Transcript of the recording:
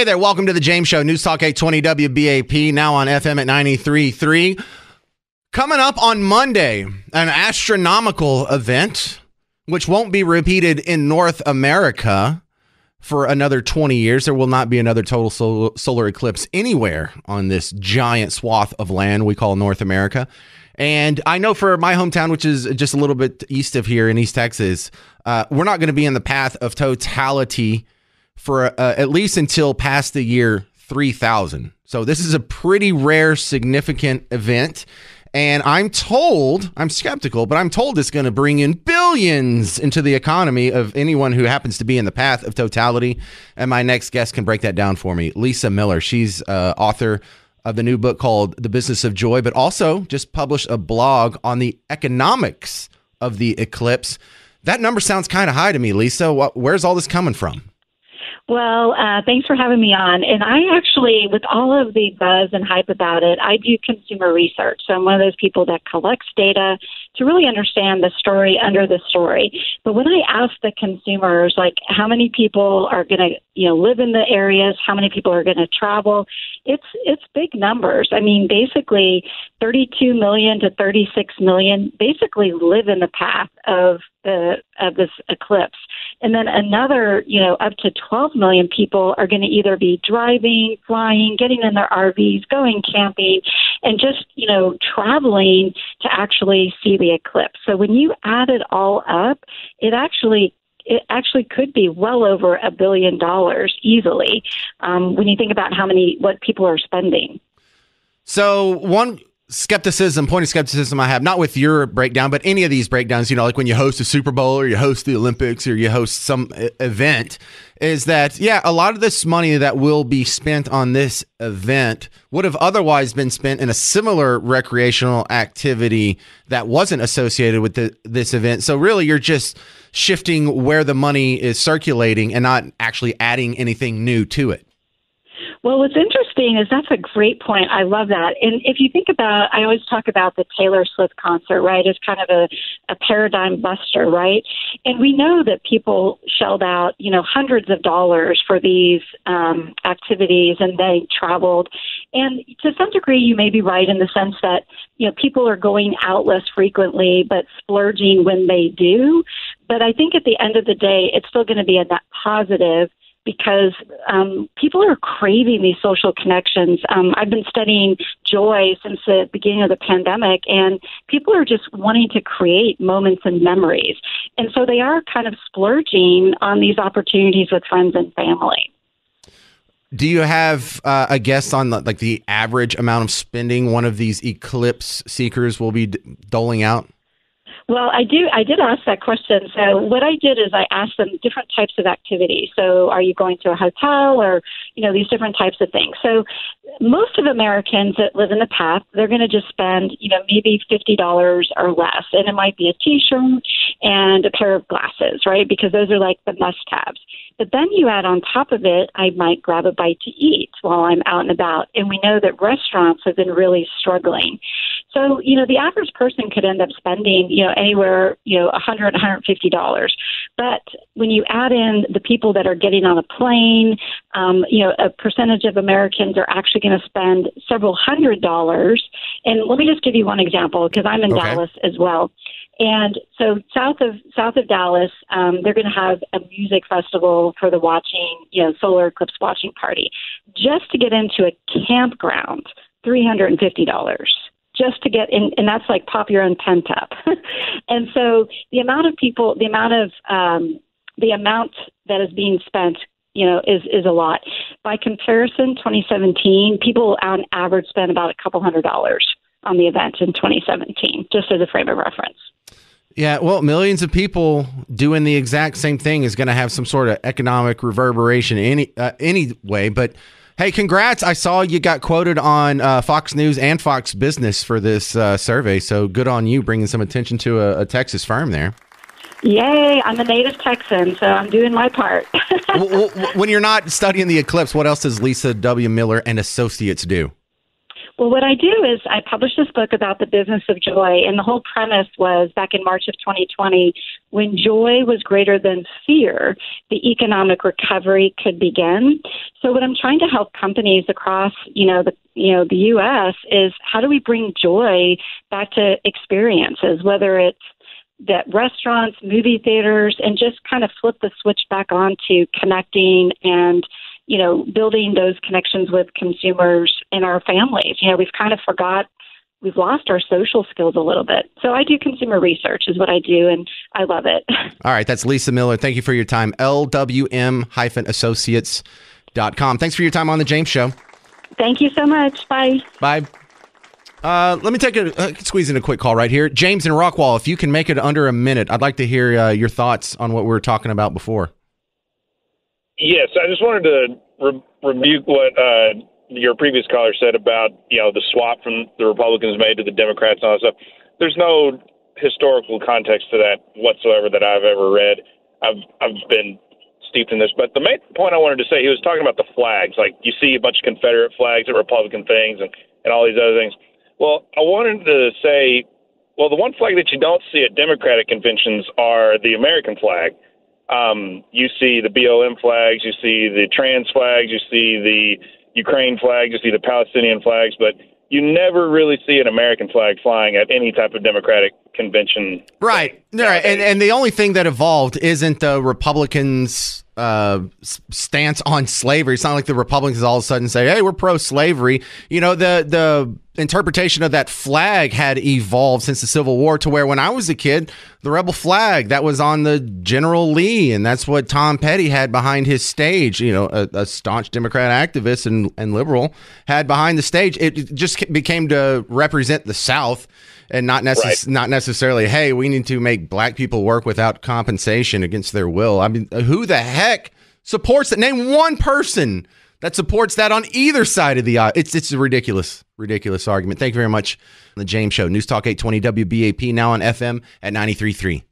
Hey there, welcome to the James Show, News Talk 820 WBAP, now on FM at 93.3. Coming up on Monday, an astronomical event, which won't be repeated in North America for another 20 years. There will not be another total sol- solar eclipse anywhere on this giant swath of land we call North America. And I know for my hometown, which is just a little bit east of here in East Texas, uh, we're not going to be in the path of totality for uh, at least until past the year 3000. So this is a pretty rare, significant event. And I'm told, I'm skeptical, but I'm told it's going to bring in billions into the economy of anyone who happens to be in the path of totality. And my next guest can break that down for me. Lisa Miller. She's uh, author of the new book called The Business of Joy, but also just published a blog on the economics of the eclipse. That number sounds kind of high to me, Lisa. Where's all this coming from? Well, uh, thanks for having me on. And I actually, with all of the buzz and hype about it, I do consumer research. So I'm one of those people that collects data to really understand the story under the story. But when I ask the consumers, like how many people are going to, you know, live in the areas, how many people are going to travel, it's it's big numbers. I mean, basically, 32 million to 36 million basically live in the path of the of this eclipse. And then another, you know, up to 12 million people are going to either be driving, flying, getting in their RVs, going camping, and just, you know, traveling to actually see the eclipse. So when you add it all up, it actually it actually could be well over a billion dollars easily um, when you think about how many what people are spending. So one skepticism, point of skepticism I have, not with your breakdown, but any of these breakdowns, you know, like when you host a Super Bowl or you host the Olympics or you host some event, is that, yeah, a lot of this money that will be spent on this event would have otherwise been spent in a similar recreational activity that wasn't associated with the, this event. So really, you're just shifting where the money is circulating and not actually adding anything new to it. Well, what's interesting is that's a great point. I love that. And if you think about, I always talk about the Taylor Swift concert, right, as kind of a, a paradigm buster, right? And we know that people shelled out, you know, hundreds of dollars for these um, activities and they traveled. And to some degree, you may be right in the sense that, you know, people are going out less frequently, but splurging when they do. But I think at the end of the day, it's still going to be a net positive because um, people are craving these social connections. Um, I've been studying joy since the beginning of the pandemic, and people are just wanting to create moments and memories. And so they are kind of splurging on these opportunities with friends and family. Do you have uh, a guess on the, like the average amount of spending one of these eclipse seekers will be doling out? Well, I do. I did ask that question. So what I did is I asked them different types of activities. So are you going to a hotel or you know these different types of things. So most of Americans that live in the path, they're going to just spend you know maybe fifty dollars or less, and it might be a T-shirt and a pair of glasses, right? Because those are like the must-haves. But then you add on top of it, I might grab a bite to eat while I'm out and about. And we know that restaurants have been really struggling. So, you know, the average person could end up spending, you know, anywhere, you know, a hundred, hundred fifty dollars. But when you add in the people that are getting on a plane, um, you know, a percentage of Americans are actually going to spend several hundred dollars. And let me just give you one example because I'm in okay. Dallas as well. And so south of south of Dallas, um, they're going to have a music festival for the watching, you know, solar eclipse watching party. Just to get into a campground, three hundred and fifty dollars. Just to get in, and that's like pop your own tent up. and so the amount of people, the amount of um, the amount that is being spent you know, is is a lot. By comparison, 2017, people on average spend about a couple hundred dollars on the event in 2017, just as a frame of reference. Yeah, well, millions of people doing the exact same thing is going to have some sort of economic reverberation any uh, anyway. But hey, congrats! I saw you got quoted on uh, Fox News and Fox Business for this uh, survey. So good on you bringing some attention to a, a Texas firm there. Yay! I'm a native Texan, so I'm doing my part. when you're not studying the eclipse, what else does Lisa W. Miller and Associates do? Well, what I do is I publish this book about the business of joy, and the whole premise was back in March of 2020, when joy was greater than fear, the economic recovery could begin. So, what I'm trying to help companies across, you know, the you know the U.S. is how do we bring joy back to experiences, whether it's that restaurants, movie theaters, and just kind of flip the switch back on to connecting and you know, building those connections with consumers in our families. You know, we've kind of forgot we've lost our social skills a little bit. So I do consumer research is what I do and I love it. All right, that's Lisa Miller. Thank you for your time. lwm-associates.com. Thanks for your time on the James show. Thank you so much. Bye. Bye. Uh, let me take a uh, squeeze in a quick call right here. James and Rockwall, if you can make it under a minute, I'd like to hear uh, your thoughts on what we were talking about before. Yes, I just wanted to re- rebuke what uh, your previous caller said about you know the swap from the Republicans made to the Democrats and all that stuff. There's no historical context to that whatsoever that I've ever read. I've I've been steeped in this, but the main point I wanted to say, he was talking about the flags. Like you see a bunch of Confederate flags at Republican things and and all these other things. Well, I wanted to say, well, the one flag that you don't see at Democratic conventions are the American flag um, you see the BLM flags, you see the trans flags, you see the Ukraine flags, you see the Palestinian flags, but you never really see an American flag flying at any type of Democratic convention. Right. Right. And, and the only thing that evolved isn't the Republicans' uh, stance on slavery. It's not like the Republicans all of a sudden say, "Hey, we're pro-slavery." You know, the the interpretation of that flag had evolved since the Civil War to where when I was a kid, the rebel flag that was on the General Lee, and that's what Tom Petty had behind his stage. You know, a, a staunch Democrat activist and, and liberal had behind the stage. It just became to represent the South and not necess- right. not necessarily, hey, we need to make black people work without compensation against their will. I mean, who the heck supports that? Name one person that supports that on either side of the aisle. It's it's a ridiculous, ridiculous argument. Thank you very much. The James Show, News Talk 820 WBAP, now on FM at 93.3.